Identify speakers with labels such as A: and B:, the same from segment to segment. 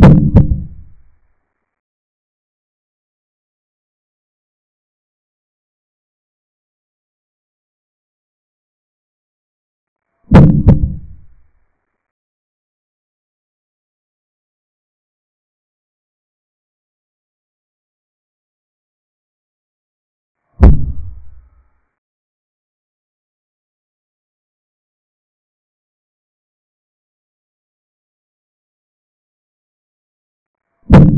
A: you. you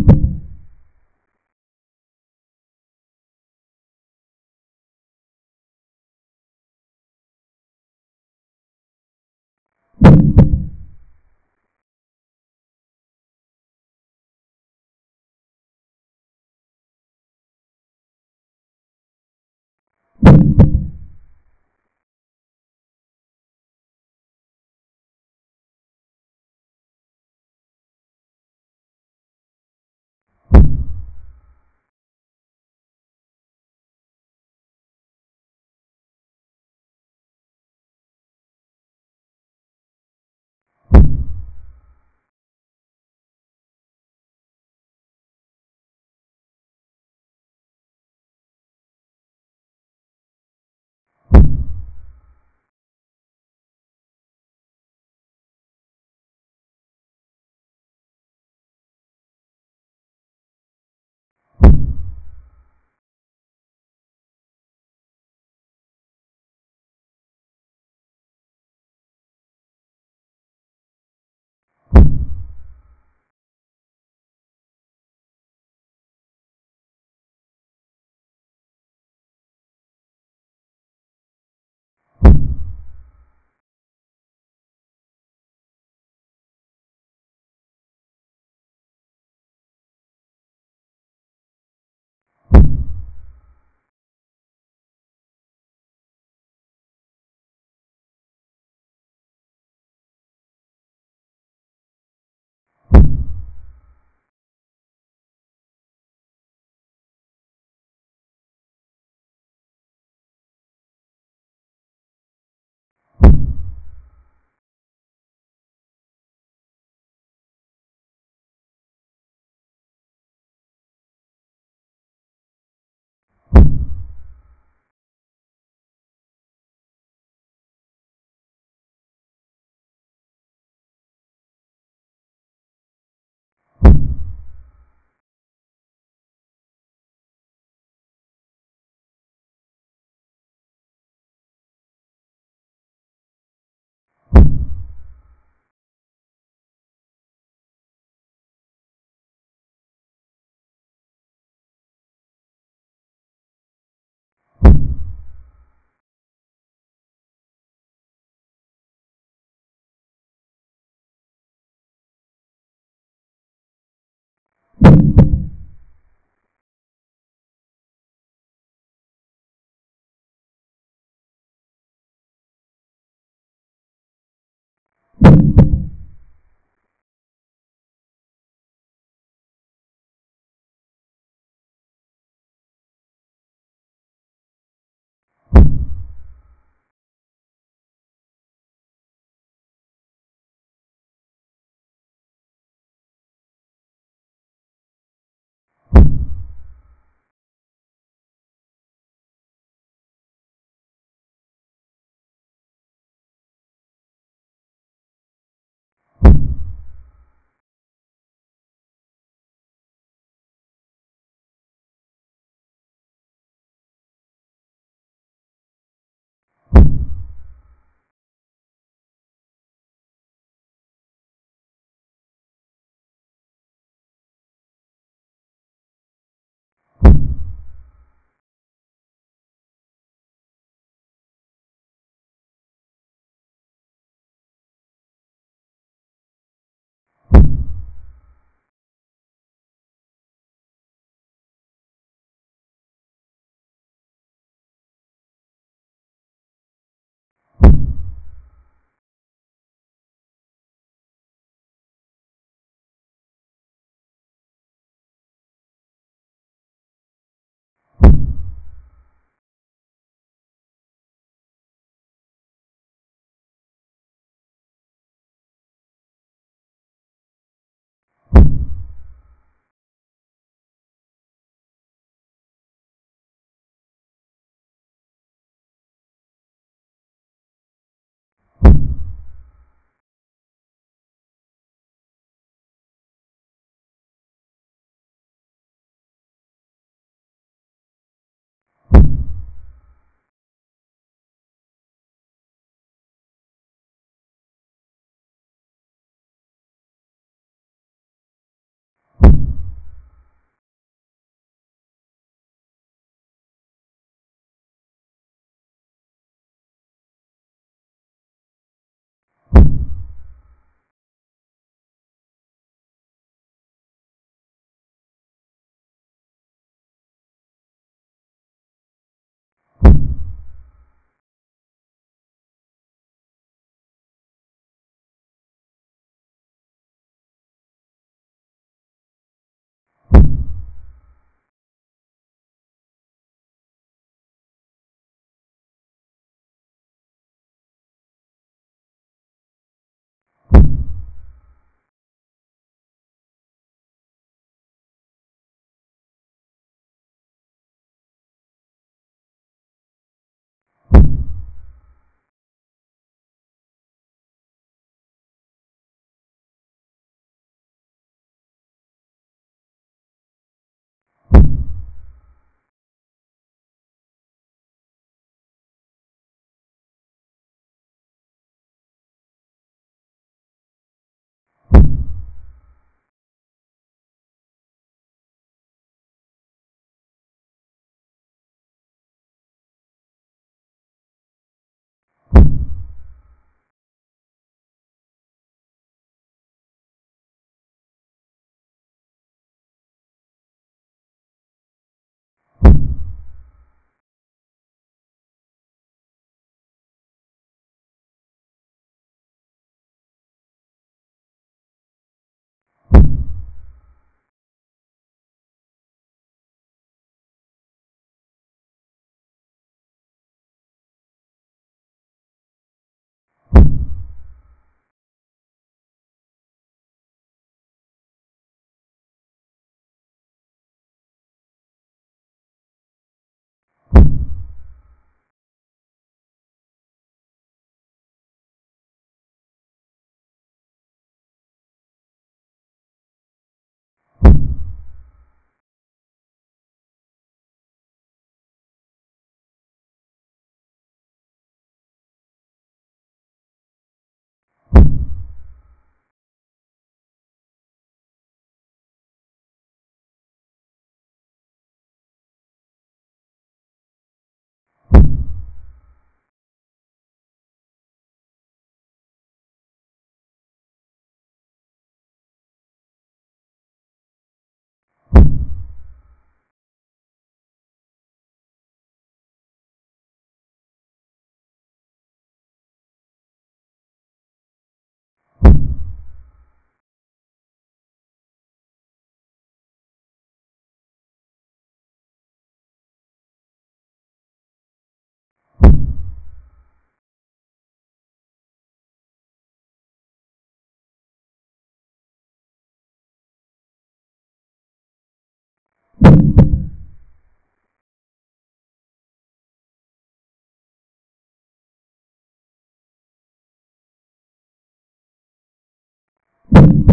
A: you.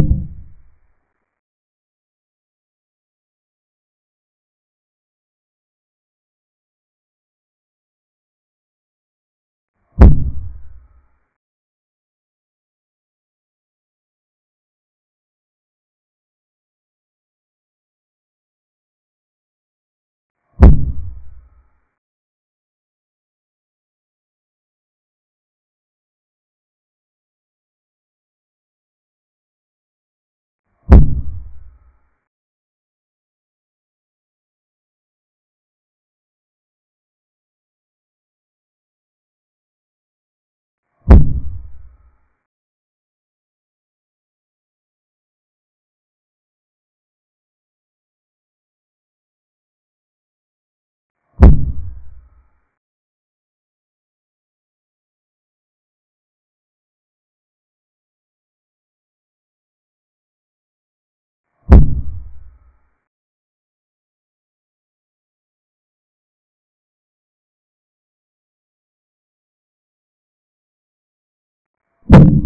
A: you.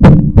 A: you.